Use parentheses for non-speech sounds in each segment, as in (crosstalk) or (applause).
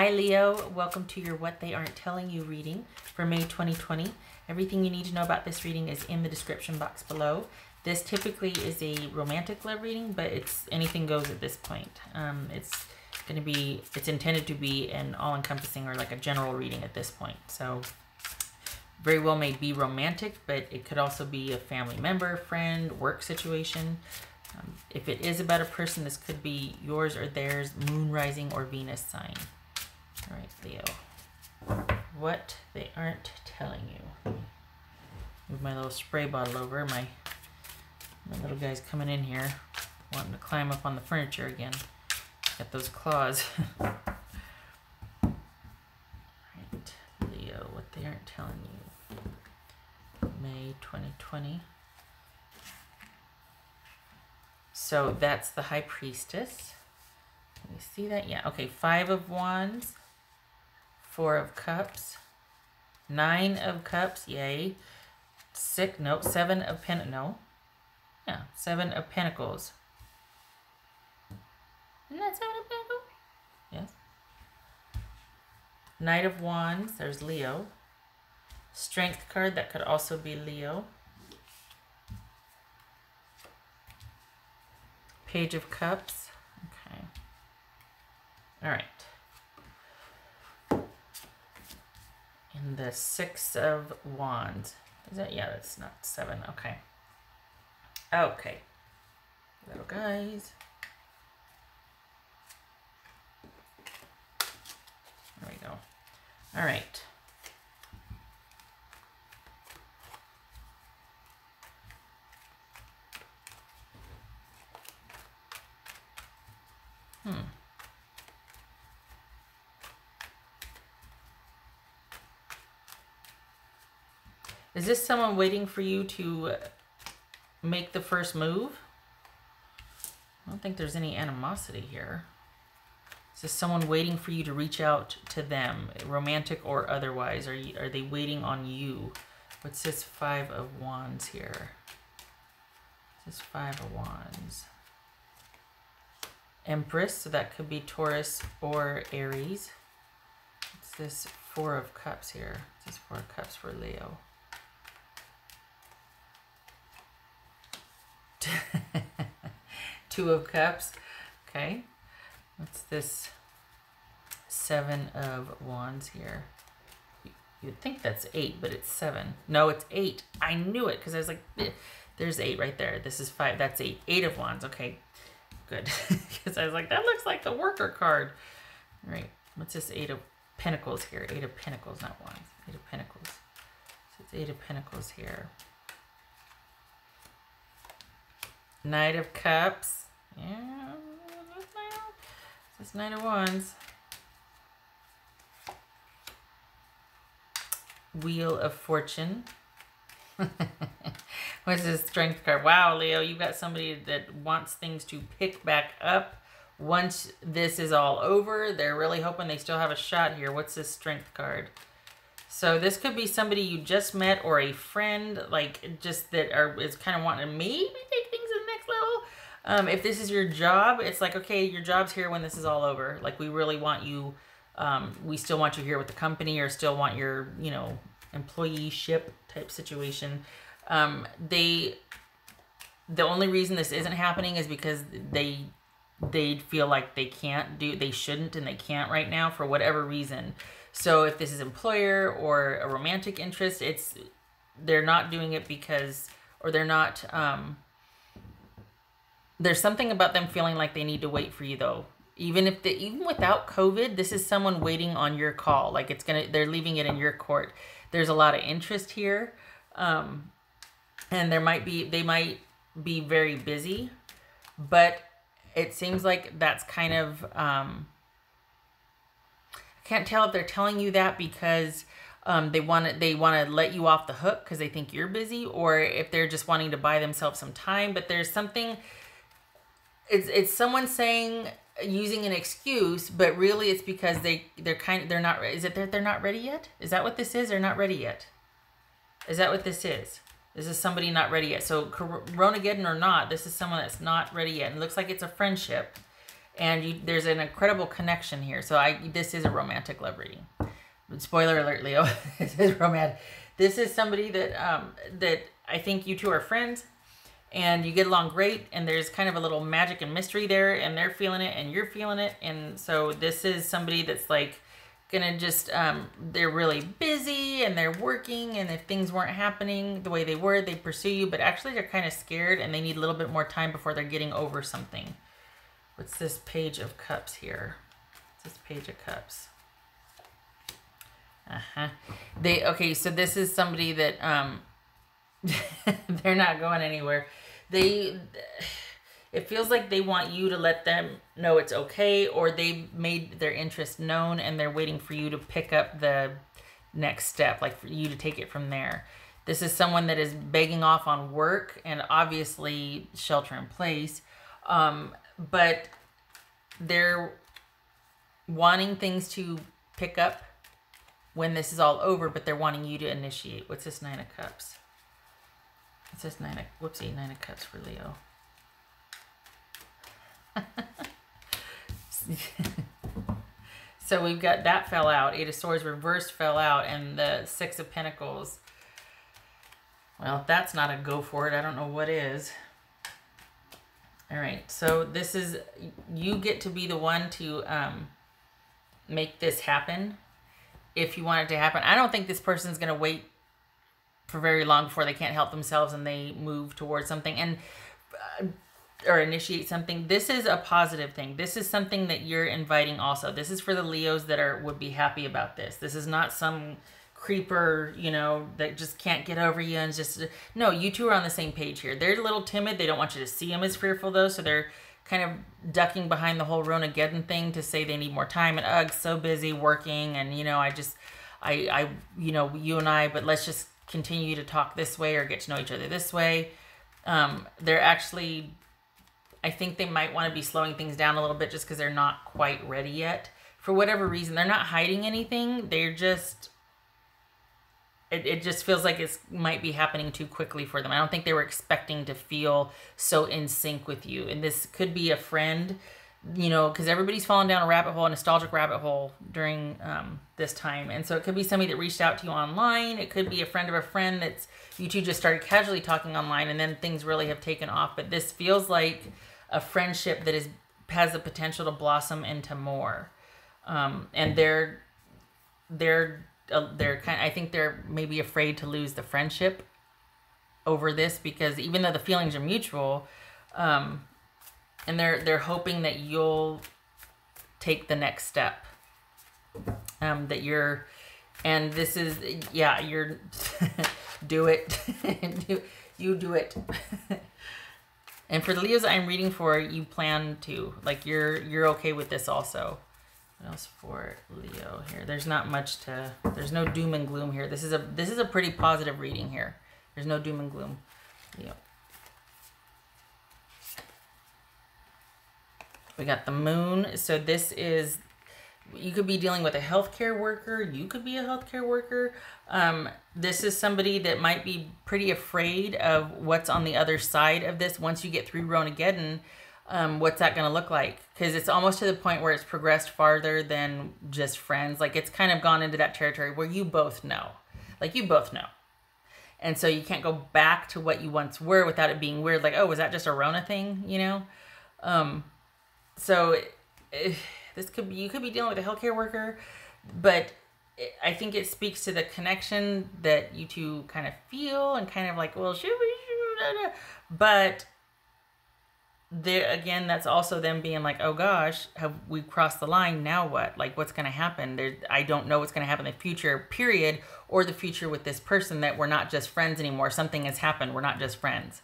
Hi Leo, welcome to your What They Aren't Telling You reading for May 2020. Everything you need to know about this reading is in the description box below. This typically is a romantic love reading, but it's anything goes at this point. Um, it's going to be, it's intended to be an all-encompassing or like a general reading at this point. So very well may be romantic, but it could also be a family member, friend, work situation. Um, if it is about a person, this could be yours or theirs, moon rising or Venus sign. All right, Leo. What they aren't telling you. Move my little spray bottle over. My, my little guy's coming in here, wanting to climb up on the furniture again. Got those claws. (laughs) right, Leo, what they aren't telling you. May 2020. So that's the High Priestess. Let me see that? Yeah, okay, Five of Wands, Four of Cups, Nine of Cups, yay. Six, no, Seven of Pentacles, no. Yeah, Seven of Pentacles. Isn't that Seven of Pentacles? Yes. Knight of Wands, there's Leo. Strength card, that could also be Leo. Page of Cups. Okay. All right. And the Six of Wands. Is that? Yeah, that's not seven. Okay. Okay. Little guys. There we go. All right. Hmm. Is this someone waiting for you to make the first move? I don't think there's any animosity here. Is this someone waiting for you to reach out to them, romantic or otherwise? Are, you, are they waiting on you? What's this Five of Wands here? This Five of Wands. Empress, so that could be Taurus or Aries. What's this Four of Cups here? This Four of Cups for Leo. (laughs) Two of Cups. Okay. What's this Seven of Wands here? You'd think that's eight, but it's seven. No, it's eight. I knew it because I was like, there's eight right there. This is five. That's eight. Eight of Wands. Okay, good. (laughs) Because I was like, that looks like the worker card. All right. What's this Eight of Pentacles here? Eight of Pentacles, not Wands. Eight of Pentacles. So it's Eight of Pentacles here. Knight of Cups. Yeah, this is Knight of Wands. Wheel of Fortune. (laughs) What's this strength card? Wow, Leo, you've got somebody that wants things to pick back up once this is all over. They're really hoping they still have a shot here. What's this strength card? So this could be somebody you just met or a friend, like just that are is kind of wanting maybe take things to the next level. Um, if this is your job, it's like, okay, your job's here when this is all over. Like we really want you, um, we still want you here with the company or still want your, you know, employeeship type situation. Um, they, the only reason this isn't happening is because they, they feel like they can't do, they shouldn't and they can't right now for whatever reason. So if this is employer or a romantic interest, it's, they're not doing it because, or they're not, um, there's something about them feeling like they need to wait for you though. Even if the, even without COVID, this is someone waiting on your call. Like it's gonna, they're leaving it in your court. There's a lot of interest here. Um, and there might be, they might be very busy, but it seems like that's kind of, um, I can't tell if they're telling you that because um, they want to they want to let you off the hook because they think you're busy, or if they're just wanting to buy themselves some time. But there's something. It's it's someone saying using an excuse, but really it's because they they're kind of they're not. Is it that they're not ready yet? Is that what this is? They're not ready yet. Is that what this is? This is somebody not ready yet. So Coronageddon or not, this is someone that's not ready yet. And it looks like it's a friendship. and you, there's an incredible connection here. So I this is a romantic love reading. Spoiler alert, Leo. (laughs) this is romantic. This is somebody that um, that I think you two are friends and you get along great and there's kind of a little magic and mystery there and they're feeling it and you're feeling it and so this is somebody that's like gonna just um, they're really busy and they're working and if things weren't happening the way they were they pursue you but actually they're kind of scared and they need a little bit more time before they're getting over something. What's this page of cups here? This page of cups? Uh-huh. They okay so this is somebody that um (laughs) they're not going anywhere. They it feels like they want you to let them know it's okay or they've made their interest known and they're waiting for you to pick up the next step like for you to take it from there. This is someone that is begging off on work and obviously shelter in place um, but they're wanting things to pick up when this is all over but they're wanting you to initiate. What's this nine of cups it says nine of, whoopsie, nine of cups for Leo. (laughs) so we've got that fell out. Eight of Swords reversed fell out, and the Six of Pentacles. Well, that's not a go for it, I don't know what is. All right, so this is, you get to be the one to um, make this happen if you want it to happen. I don't think this person's going to wait for very long before they can't help themselves and they move towards something and uh, or initiate something. This is a positive thing. This is something that you're inviting also. This is for the leos that are would be happy about this. This is not some creeper you know that just can't get over you and just no you two are on the same page here. They're a little timid. They don't want you to see them as fearful though so they're kind of ducking behind the whole Ronageddon thing to say they need more time. And ugh so busy working and you know I just I I you know you and I but let's just continue to talk this way or get to know each other this way. Um, they're actually, I think they might want to be slowing things down a little bit just because they're not quite ready yet. For whatever reason, they're not hiding anything. They're just, it, it just feels like it might be happening too quickly for them. I don't think they were expecting to feel so in sync with you. And this could be a friend you know, because everybody's fallen down a rabbit hole, a nostalgic rabbit hole during um, this time. And so it could be somebody that reached out to you online. It could be a friend of a friend that's you two just started casually talking online and then things really have taken off. But this feels like a friendship that is has the potential to blossom into more. Um, and they're they're uh, they're kind. I think they're maybe afraid to lose the friendship over this because even though the feelings are mutual. Um, and they're they're hoping that you'll take the next step. Um that you're and this is yeah you're (laughs) do it. (laughs) Do, you do it. (laughs) And for the leos i'm reading for you plan to like you're you're okay with this also. What else for leo here? There's not much to there's no doom and gloom here. This is a this is a pretty positive reading here. There's no doom and gloom. Leo We got the moon. So this is, you could be dealing with a healthcare worker. You could be a healthcare worker. Um, this is somebody that might be pretty afraid of what's on the other side of this. Once you get through Ronageddon, um, what's that going to look like? Because it's almost to the point where it's progressed farther than just friends. Like it's kind of gone into that territory where you both know. Like you both know. And so you can't go back to what you once were without it being weird. Like, oh, was that just a Rona thing? You know? Um, so eh, this could be you could be dealing with a healthcare worker, but I think it speaks to the connection that you two kind of feel and kind of like, well, should we? But there again, that's also them being like, oh gosh, have we crossed the line? Now what? Like, what's going to happen? There, I don't know what's going to happen in the future, period, or the future with this person that we're not just friends anymore. Something has happened. We're not just friends.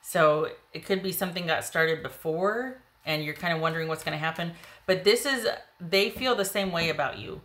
So it could be something got started before and you're kind of wondering what's going to happen. But this is, they feel the same way about you.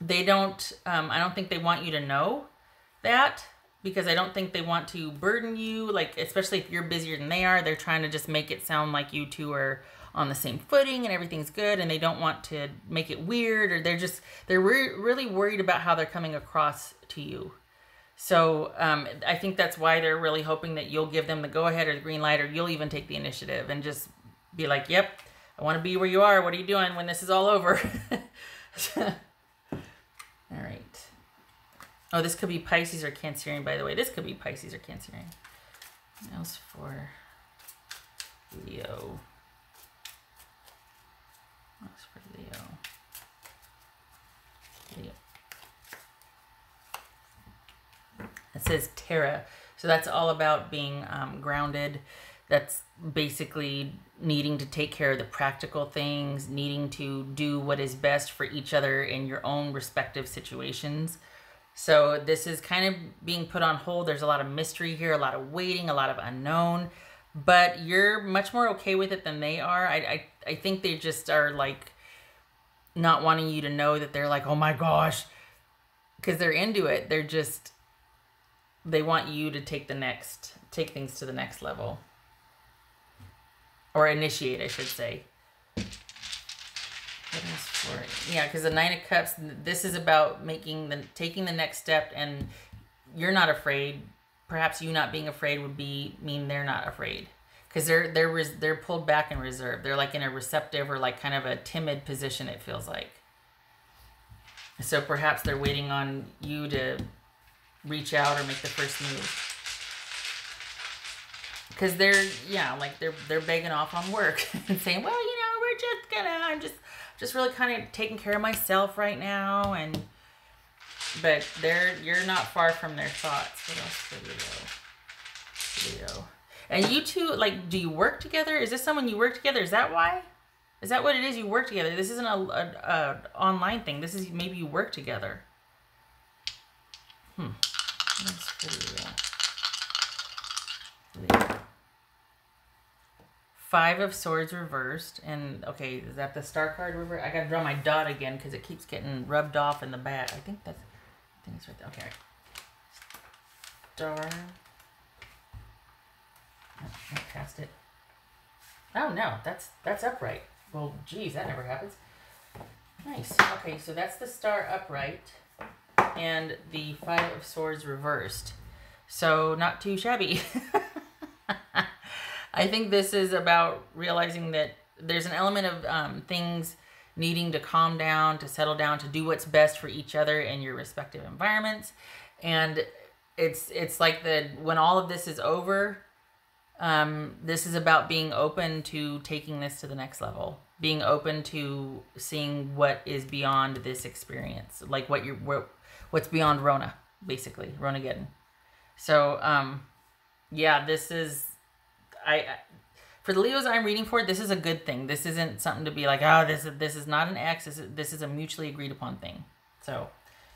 They don't, um, I don't think they want you to know that because I don't think they want to burden you. Like, especially if you're busier than they are, they're trying to just make it sound like you two are on the same footing and everything's good and they don't want to make it weird or they're just, they're re really worried about how they're coming across to you. So um, I think that's why they're really hoping that you'll give them the go ahead or the green light, or you'll even take the initiative and just be like, yep, I want to be where you are. What are you doing when this is all over? (laughs) all right. Oh, this could be Pisces or Cancerian, by the way. This could be Pisces or Cancerian. What else for Leo? What's for Leo? Leo. It says Terra. So that's all about being um, grounded. That's basically needing to take care of the practical things, needing to do what is best for each other in your own respective situations. So this is kind of being put on hold. There's a lot of mystery here, a lot of waiting, a lot of unknown. But you're much more okay with it than they are. I, I, I think they just are like not wanting you to know that they're like, oh my gosh, because they're into it. They're just, they want you to take the next, take things to the next level. Or initiate, I should say. Yeah, because the Nine of Cups, this is about making the taking the next step, and you're not afraid. Perhaps you not being afraid would be mean they're not afraid, because they're they're res, they're pulled back and reserved. They're like in a receptive or like kind of a timid position. It feels like. So perhaps they're waiting on you to reach out or make the first move because they're yeah like they're they're begging off on work (laughs) and saying well you know we're just gonna i'm just just really kind of taking care of myself right now and but they're you're not far from their thoughts. What else and you two like do you work together? Is this someone you work together? Is that why? Is that what it is? You work together. This isn't a, a, a online thing. This is maybe you work together. Hmm Five of Swords reversed. And, okay, is that the Star card reversed? I gotta draw my dot again because it keeps getting rubbed off in the back. I think that's, I think it's right there. Okay. Star. Oh, I passed it. Oh, no, that's, that's upright. Well, geez, that never happens. Nice. Okay, so that's the Star upright and the Five of Swords reversed. So, not too shabby. (laughs) I think this is about realizing that there's an element of um, things needing to calm down, to settle down, to do what's best for each other in your respective environments. And it's it's like the when all of this is over, um, this is about being open to taking this to the next level, being open to seeing what is beyond this experience, like what you're what, what's beyond Rona, basically Ronageddon. So um, yeah, this is I, for the Leos I'm reading for, this is a good thing. This isn't something to be like, oh, this is this is not an ex. This is, this is a mutually agreed upon thing. So,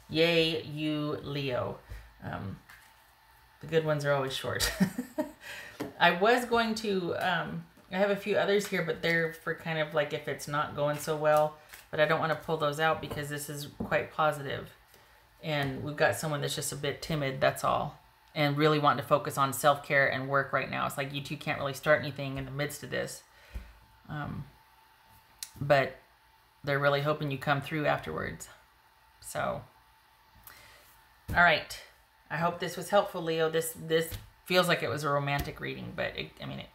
yay, you Leo. Um, the good ones are always short. (laughs) I was going to, um, I have a few others here, but they're for kind of like if it's not going so well. But I don't want to pull those out because this is quite positive. And we've got someone that's just a bit timid, that's all and really wanting to focus on self care and work right now. It's like you two can't really start anything in the midst of this. Um, but they're really hoping you come through afterwards. So, all right. I hope this was helpful, Leo. This this feels like it was a romantic reading, but it, I mean, it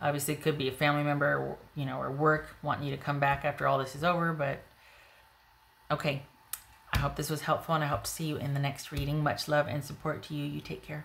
obviously could be a family member, you know, or work wanting you to come back after all this is over. But okay, I hope this was helpful and I hope to see you in the next reading. Much love and support to you. You take care.